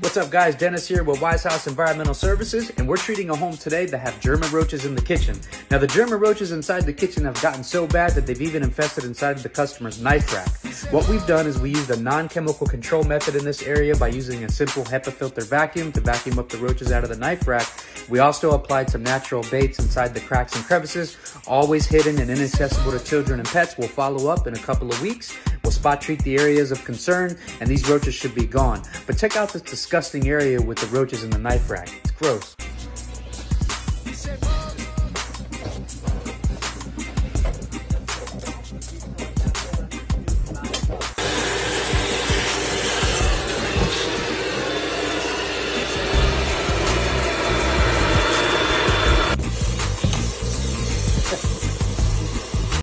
What's up, guys? Dennis here with Wise House Environmental Services, and we're treating a home today that have German roaches in the kitchen. Now, the German roaches inside the kitchen have gotten so bad that they've even infested inside the customer's knife rack. What we've done is we used a non-chemical control method in this area by using a simple HEPA filter vacuum to vacuum up the roaches out of the knife rack. We also applied some natural baits inside the cracks and crevices, always hidden and inaccessible to children and pets. We'll follow up in a couple of weeks. We'll spot treat the areas of concern, and these roaches should be gone. But check out this disgusting area with the roaches in the knife rack. It's gross.